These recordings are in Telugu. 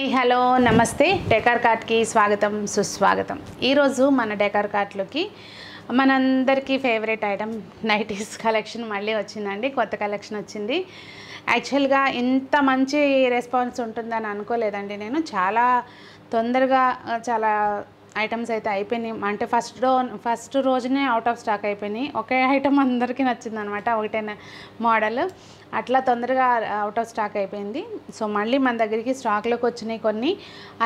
హాయ్ హలో నమస్తే. డెకార్ కార్ట్కి స్వాగతం సుస్వాగతం. ఈరోజు మన డెకార్ కార్ట్లోకి మనందరికీ ఫేవరెట్ ఐటమ్ నైటీస్ కలెక్షన్ మళ్ళీ వచ్చిందండి కొత్త కలెక్షన్ వచ్చింది. యాక్చువల్గా ఇంత మంచి రెస్పాన్స్ ఉంటుందని అనుకోలేదండి నేను. చాలా తొందరగా చాలా ఐటమ్స్ అయితే అయిపోయినాయి. అంటే ఫస్ట్ రో ఫస్ట్ రోజునే అవుట్ ఆఫ్ స్టాక్ అయిపోయినాయి. ఒకే ఐటమ్ అందరికీ నచ్చిందనమాట ఒకటే మోడల్. అట్లా తొందరగా అవుట్ ఆఫ్ స్టాక్ అయిపోయింది. సో మళ్ళీ మన దగ్గరికి స్టాక్లోకి వచ్చినాయి కొన్ని.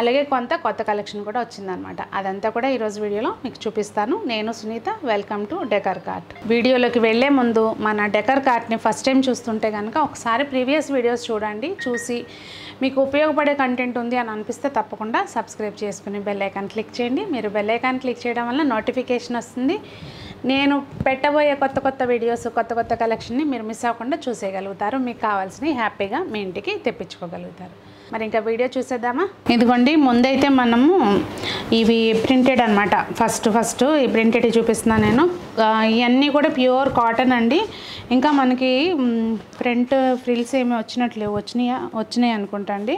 అలాగే కొంత కొత్త కలెక్షన్ కూడా వచ్చిందనమాట అదంతా కూడా ఈరోజు వీడియోలో మీకు చూపిస్తాను. నేను Sunitha welcome to decor cart వీడియోలోకి వెళ్ళే ముందు మన డెకర్ కార్ట్ని ఫస్ట్ టైం చూస్తుంటే కనుక ఒకసారి ప్రీవియస్ వీడియోస్ చూడండి. చూసి మీకు ఉపయోగపడే కంటెంట్ ఉంది అని అనిపిస్తే తప్పకుండా సబ్స్క్రైబ్ చేసుకుని బెల్ ఐకాన్ క్లిక్ చేయండి. మీరు బెల్ ఐకాన్ క్లిక్ చేయడం వల్ల నోటిఫికేషన్ వస్తుంది. నేను పెట్టబోయే కొత్త కొత్త వీడియోస్ కొత్త కొత్త కలెక్షన్ని మీరు మిస్ అవ్వకుండా చూసేయగలుగుతారు. మీకు కావాల్సినవి హ్యాపీగా మీ ఇంటికి తెప్పించుకోగలుగుతారు. మరి ఇంకా వీడియో చూసేద్దామా? ఇదిగోండి ముందైతే మనము ఇవి ప్రింటెడ్ అనమాట ఫస్ట్ ఫస్ట్ ఈ ప్రింటెడ్ చూపిస్తున్నాను నేను. ఇవన్నీ కూడా ప్యూర్ కాటన్ అండి. ఇంకా మనకి ఫ్రంట్ ఫ్రిల్స్ ఏమి వచ్చినట్లేవు వచ్చినాయా? వచ్చినాయి అనుకుంటా అండి.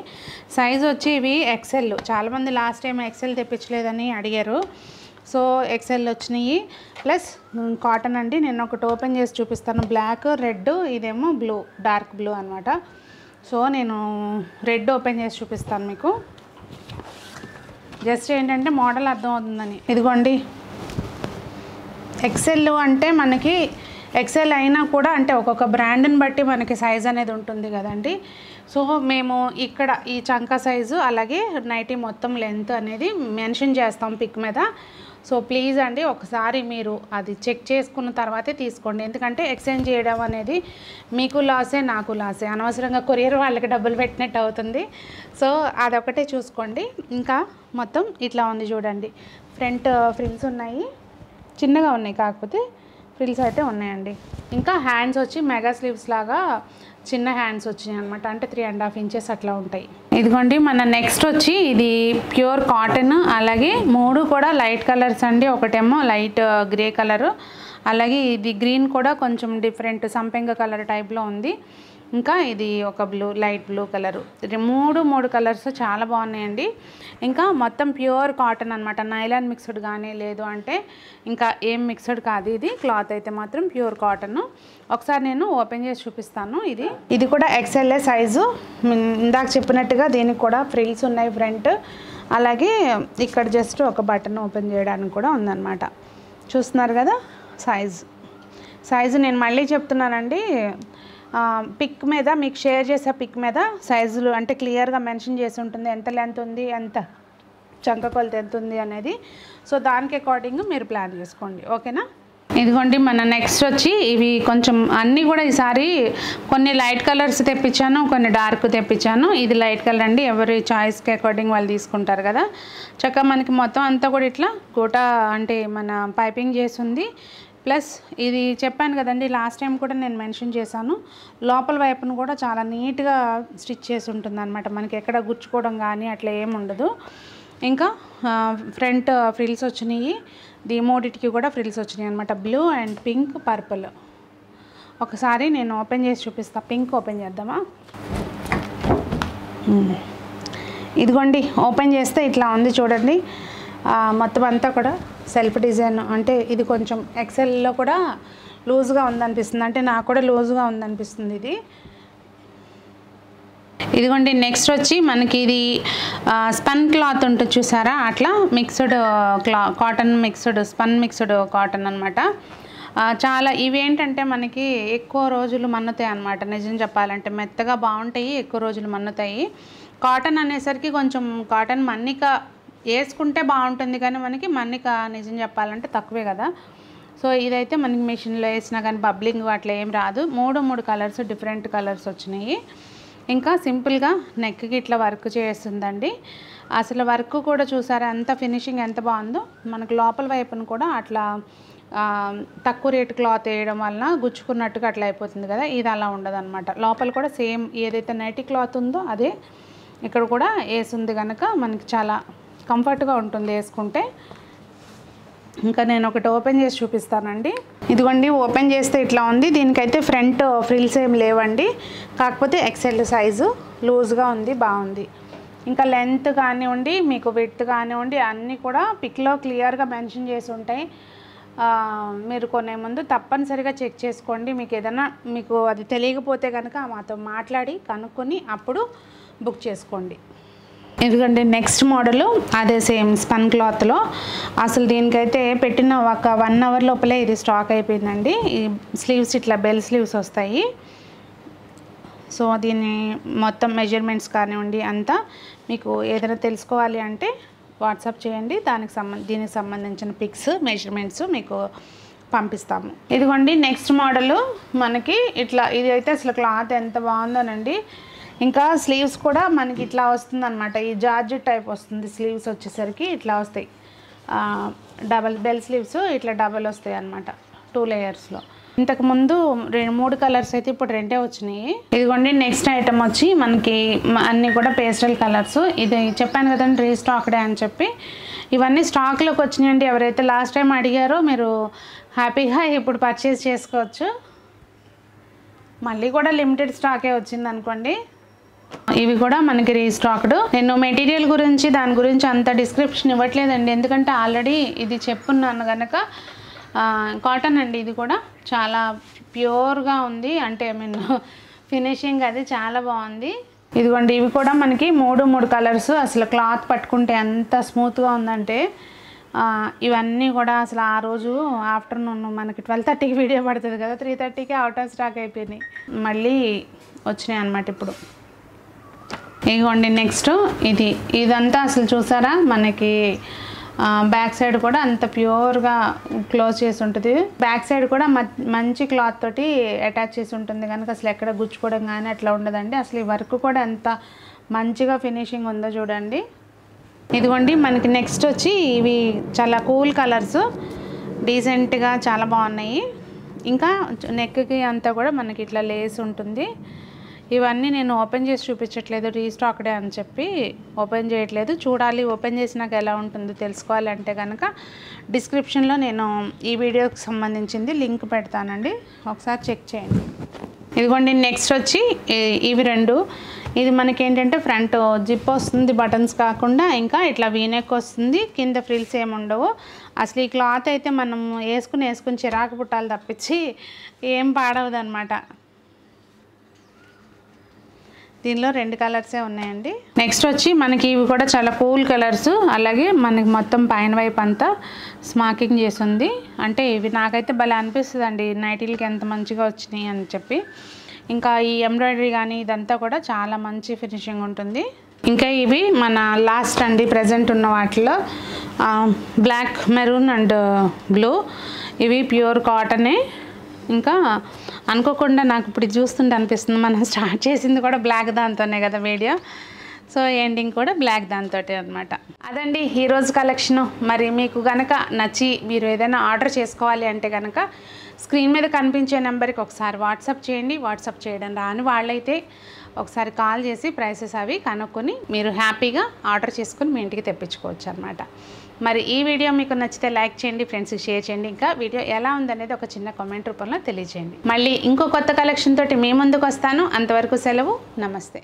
సైజ్ వచ్చి ఇవి ఎక్సెల్ చాలామంది లాస్ట్ టైం ఎక్సెల్ తెప్పించలేదని అడిగారు. సో ఎక్సెల్ వచ్చినాయి. ప్లస్ కాటన్ అండి. నేను ఒకటి ఓపెన్ చేసి చూపిస్తాను. బ్లాక్ రెడ్ ఇదేమో బ్లూ డార్క్ బ్లూ అనమాట సో నేను రెడ్ ఓపెన్ చేసి చూపిస్తాను మీకు. జస్ట్ ఏంటంటే మోడల్ అర్థమవుతుందని. ఇదిగోండి. ఎక్సెల్ అంటే మనకి ఎక్సెల్ అయినా కూడా అంటే ఒక్కొక్క బ్రాండ్ని బట్టి మనకి సైజ్ అనేది ఉంటుంది కదండి. సో మేము ఇక్కడ ఈ చంక సైజు అలాగే నైటీ మొత్తం లెంత్ అనేది మెన్షన్ చేస్తాం పిక్ మీద. సో ప్లీజ్ అండి ఒకసారి మీరు అది చెక్ చేసుకున్న తర్వాతే తీసుకోండి. ఎందుకంటే ఎక్స్చేంజ్ చేయడం అనేది మీకు లాసే నాకు లాసే. అనవసరంగా కొరియర్ వాళ్ళకి డబ్బులు పెట్టినట్టు అవుతుంది. సో అదొకటే చూసుకోండి. ఇంకా మొత్తం ఇట్లా ఉంది చూడండి. ఫ్రంట్ ఫ్రిల్స్ ఉన్నాయి. చిన్నగా ఉన్నాయి కాకపోతే ఫ్రిల్స్ అయితే ఉన్నాయండి. ఇంకా హ్యాండ్స్ వచ్చి మెగా స్లీవ్స్ లాగా చిన్న హ్యాండ్స్ వచ్చినాయి అనమాట అంటే త్రీ అండ్ హాఫ్ ఇంచెస్ అట్లా ఉంటాయి. ఇదిగోండి మన నెక్స్ట్ వచ్చి ఇది ప్యూర్ కాటన్ అలాగే మూడు కూడా లైట్ కలర్స్ అండి. ఒకటేమో లైట్ గ్రే కలరు అలాగే ఇది గ్రీన్ కూడా కొంచెం డిఫరెంట్ సంపెంగ కలర్ టైప్లో ఉంది. ఇంకా ఇది ఒక బ్లూ లైట్ బ్లూ కలరు మూడు మూడు కలర్స్ చాలా బాగున్నాయండి. ఇంకా మొత్తం ప్యూర్ కాటన్ అనమాట నైలాన్ మిక్స్డ్ కానీ లేదు అంటే ఇంకా ఏం మిక్స్డ్ కాదు ఇది. క్లాత్ అయితే మాత్రం ప్యూర్ కాటన్ ఒకసారి నేను ఓపెన్ చేసి చూపిస్తాను ఇది. ఇది కూడా ఎక్స్ఎల్ఏ సైజు ఇందాక చెప్పినట్టుగా దీనికి కూడా ఫ్రిల్స్ ఉన్నాయి ఫ్రంట్ అలాగే ఇక్కడ జస్ట్ ఒక బటన్ ఓపెన్ చేయడానికి కూడా ఉందన్నమాట. చూస్తున్నారు కదా? సైజ్ సైజు నేను మళ్ళీ చెప్తున్నానండి. పిక్ మీద మీకు షేర్ చేసే పిక్ మీద సైజులు అంటే క్లియర్గా మెన్షన్ చేసి ఉంటుంది. ఎంత లెంత్ ఉంది ఎంత చంక కొలత ఎంత ఉంది అనేది. సో దానికి అకార్డింగ్ మీరు ప్లాన్ చేసుకోండి. ఓకేనా ఇదిగోండి మన నెక్స్ట్ వచ్చి ఇవి కొంచెం అన్నీ కూడా ఈసారి కొన్ని లైట్ కలర్స్ తెప్పించాను కొన్ని డార్క్ తెప్పించాను. ఇది లైట్ కలర్ అండి. ఎవరి చాయిస్కి అకార్డింగ్ వాళ్ళు తీసుకుంటారు కదా. చక్కగా మనకి మొత్తం అంతా కూడా ఇట్లా గోట అంటే మన పైపింగ్ చేసి ఉంది. ప్లస్ ఇది చెప్పాను కదండి లాస్ట్ టైం కూడా నేను మెన్షన్ చేశాను. లోపల వైపును కూడా చాలా నీట్గా స్టిచ్ చేసి ఉంటుంది అనమాట మనకి ఎక్కడ గుచ్చుకోవడం కానీ అట్లా ఏమి ఉండదు. ఇంకా ఫ్రంట్ ఫ్రిల్స్ వచ్చినాయి. దీ మూడిటికి కూడా ఫ్రిల్స్ వచ్చినాయి అనమాట బ్లూ అండ్ పింక్ పర్పుల్. ఒకసారి నేను ఓపెన్ చేసి చూపిస్తా. పింక్ ఓపెన్ చేద్దామా? ఇదిగోండి ఓపెన్ చేస్తే ఇట్లా ఉంది చూడండి. మొత్తం అంతా కూడా సెల్ఫ్ డిజైన్ అంటే ఇది కొంచెం ఎక్సెల్లో కూడా లూజ్గా ఉందనిపిస్తుంది. అంటే నాకు కూడా లూజ్గా ఉందనిపిస్తుంది ఇది. ఇదిగోండి నెక్స్ట్ వచ్చి మనకి ఇది స్పన్ క్లాత్ ఉంటుంది చూసారా? అట్లా మిక్స్డ్ క్లా cotton mixed spun mixed cotton అనమాట చాలా ఇవేంటంటే మనకి ఎక్కువ రోజులు మన్నుతాయి అనమాట నిజం చెప్పాలంటే మెత్తగా బాగుంటాయి ఎక్కువ రోజులు మన్నుతాయి. కాటన్ అనేసరికి కొంచెం కాటన్ మన్నిక వేసుకుంటే బాగుంటుంది కానీ మనకి మన్నిక నిజం చెప్పాలంటే తక్కువే కదా. సో ఇదైతే మనకి మిషన్లో వేసినా కానీ బబ్లింగ్ అట్లా ఏం రాదు. మూడు మూడు కలర్స్ డిఫరెంట్ కలర్స్ వచ్చినాయి. ఇంకా సింపుల్గా నెక్కి ఇట్లా వర్క్ చేస్తుందండి. అసలు వర్క్ కూడా చూసారా ఎంత ఫినిషింగ్ ఎంత బాగుందో. మనకు లోపల వైపున కూడా అట్లా తక్కువ రేటు క్లాత్ వేయడం వలన గుచ్చుకున్నట్టుగా అట్లా అయిపోతుంది కదా. ఇది అలా ఉండదు అనమాట లోపల కూడా సేమ్ ఏదైతే నైటీ క్లాత్ ఉందో అదే ఇక్కడ కూడా వేసింది కనుక మనకి చాలా కంఫర్ట్గా ఉంటుంది వేసుకుంటే. ఇంకా నేను ఒకటి ఓపెన్ చేసి చూపిస్తానండి. ఇదిగోండి ఓపెన్ చేస్తే ఇట్లా ఉంది. దీనికైతే ఫ్రంట్ ఫ్రిల్స్ ఏం లేవండి. కాకపోతే ఎక్సెల్ సైజు లూజ్గా ఉంది బాగుంది. ఇంకా లెంత్ కానివ్వండి మీకు విడ్త్ కానివ్వండి అన్నీ కూడా పిక్లో క్లియర్గా మెన్షన్ చేసి ఉంటాయి. మీరు కొనే ముందు తప్పనిసరిగా చెక్ చేసుకోండి. మీకు ఏదైనా మీకు అది తెలియకపోతే కనుక మాతో మాట్లాడి కనుక్కొని అప్పుడు బుక్ చేసుకోండి. ఎందుకంటే నెక్స్ట్ మోడల్ అదే సేమ్ స్పన్ క్లాత్లో అసలు దీనికైతే పెట్టిన ఒక వన్ అవర్ లోపలే ఇది స్టాక్ అయిపోయిందండి. ఈ స్లీవ్స్ ఇట్లా బెల్ స్లీవ్స్ వస్తాయి. సో దీని మొత్తం మెజర్మెంట్స్ కానివ్వండి అంతా మీకు ఏదైనా తెలుసుకోవాలి అంటే వాట్సాప్ చేయండి. దానికి సంబంధ దీనికి సంబంధించిన పిక్స్ మెజర్మెంట్స్ మీకు పంపిస్తాము. ఇదిగోండి నెక్స్ట్ మోడల్ మనకి ఇట్లా ఇది అయితే అసలు క్లాత్ ఎంత బాగుందోనండి. ఇంకా స్లీవ్స్ కూడా మనకి ఇట్లా వస్తుందన్నమాట. ఈ జార్జ్ టైప్ వస్తుంది స్లీవ్స్ వచ్చేసరికి ఇట్లా వస్తాయి. డబల్ బెల్ స్లీవ్స్ ఇట్లా డబల్ వస్తాయి అన్నమాట టూ లేయర్స్లో ఇంతకు ముందు రెండు మూడు కలర్స్ అయితే ఇప్పుడు రెండే వచ్చినాయి. ఇదిగోండి నెక్స్ట్ ఐటమ్ వచ్చి మనకి అన్నీ కూడా పేస్టల్ కలర్స్ ఇది చెప్పాను కదండి రీస్టాక్డే అని చెప్పి. ఇవన్నీ స్టాక్లోకి వచ్చినాయండి. ఎవరైతే లాస్ట్ టైం అడిగారో మీరు హ్యాపీగా ఇప్పుడు పర్చేస్ చేసుకోవచ్చు. మళ్ళీ కూడా లిమిటెడ్ స్టాకే వచ్చింది అనుకోండి ఇవి కూడా మనకి రీస్టాక్డ్ నేను మెటీరియల్ గురించి దాని గురించి అంత డిస్క్రిప్షన్ ఇవ్వట్లేదండి. ఎందుకంటే ఆల్రెడీ ఇది చెప్పున్నాను కనుక కాటన్ అండి ఇది కూడా. చాలా ప్యూర్గా ఉంది. అంటే ఐ మీన్ ఫినిషింగ్ అది చాలా బాగుంది. ఇదిగోండి ఇవి కూడా మనకి మూడు మూడు కలర్స్ అసలు క్లాత్ పట్టుకుంటే ఎంత స్మూత్గా ఉందంటే ఇవన్నీ కూడా అసలు ఆ రోజు ఆఫ్టర్నూన్ మనకి ట్వెల్వ్ థర్టీకి వీడియో పడుతుంది కదా. త్రీ థర్టీకి అవుట్ ఆఫ్ స్టాక్ అయిపోయినాయి. మళ్ళీ వచ్చినాయి అనమాట ఇప్పుడు. ఇదిగోండి నెక్స్ట్ ఇది ఇదంతా అసలు చూసారా? మనకి బ్యాక్ సైడ్ కూడా అంత ప్యూర్గా క్లోజ్ చేసి ఉంటుంది. బ్యాక్ సైడ్ కూడా మ- మంచి క్లాత్ తోటి అటాచ్ చేసి ఉంటుంది. కనుక అసలు ఎక్కడ గుచ్చుకోవడం కానీ అట్లా ఉండదండి. అసలు ఈ వర్క్ కూడా ఎంత మంచిగా ఫినిషింగ్ ఉందో చూడండి. ఇదిగోండి మనకి నెక్స్ట్ వచ్చి ఇవి చాలా కూల్ కలర్స్ డీసెంట్గా చాలా బాగున్నాయి. ఇంకా నెక్కి అంతా కూడా మనకి ఇట్లా లేస్ ఉంటుంది. ఇవన్నీ నేను ఓపెన్ చేసి చూపించట్లేదు రీస్టాక్డే అని చెప్పి ఓపెన్ చేయట్లేదు. చూడాలి ఓపెన్ చేసినాక ఎలా ఉంటుందో తెలుసుకోవాలంటే కనుక డిస్క్రిప్షన్లో నేను ఈ వీడియోకి సంబంధించింది లింక్ పెడతానండి. ఒకసారి చెక్ చేయండి. ఇదిగోండి నెక్స్ట్ వచ్చి ఇవి రెండు. ఇది మనకి ఏంటంటే ఫ్రంట్ జిప్ వస్తుంది బటన్స్ కాకుండా ఇంకా ఇట్లా వీనెక్ వస్తుంది కింద ఫ్రిల్స్ ఏమి ఉండవు. అసలు ఈ క్లాత్ అయితే మనం వేసుకుని వేసుకుని చిరాకు పుట్టాలి తప్పించి ఏం పాడవదు అనమాట దీనిలో రెండు కలర్సే ఉన్నాయండి. నెక్స్ట్ వచ్చి మనకి ఇవి కూడా చాలా కూల్ కలర్స్. అలాగే మనకి మొత్తం పైన వైపు అంతా స్మాకింగ్ చేసి ఉంది అంటే ఇవి నాకైతే భలే అనిపిస్తుంది అండి నైటీలకి ఎంత మంచిగా వచ్చినాయి అని చెప్పి. ఇంకా ఈ ఎంబ్రాయిడరీ కానీ ఇదంతా కూడా చాలా మంచి ఫినిషింగ్ ఉంటుంది. ఇంకా ఇవి మన లాస్ట్ అండి ప్రజెంట్ ఉన్న వాటిలో బ్లాక్ మెరూన్ అండ్ బ్లూ. ఇవి ప్యూర్ కాటనే. ఇంకా అనుకోకుండా నాకు ఇప్పుడు చూస్తుంటే అనిపిస్తుంది. మనం స్టార్ట్ చేసింది కూడా బ్లాక్ దాంతోనే కదా వీడియో సో ఎండింగ్ కూడా బ్లాక్ దాంతో అనమాట అదండి ఈరోజు కలెక్షను మరి మీకు కనుక నచ్చి మీరు ఏదైనా ఆర్డర్ చేసుకోవాలి అంటే కనుక స్క్రీన్ మీద కనిపించే నెంబర్కి ఒకసారి వాట్సాప్ చేయండి. వాట్సాప్ చేయడం రాని వాళ్ళైతే ఒకసారి కాల్ చేసి ప్రైసెస్ అవి కనుక్కొని మీరు హ్యాపీగా ఆర్డర్ చేసుకుని మీ ఇంటికి తెప్పించుకోవచ్చు అనమాట మరి ఈ వీడియో మీకు నచ్చితే లైక్ చేయండి ఫ్రెండ్స్కి షేర్ చేయండి. ఇంకా వీడియో ఎలా ఉందనేది ఒక చిన్న కామెంట్ రూపంలో తెలియజేయండి. మళ్ళీ ఇంకో కొత్త కలెక్షన్ తోటి మీ ముందుకు వస్తాను. అంతవరకు సెలవు. నమస్తే.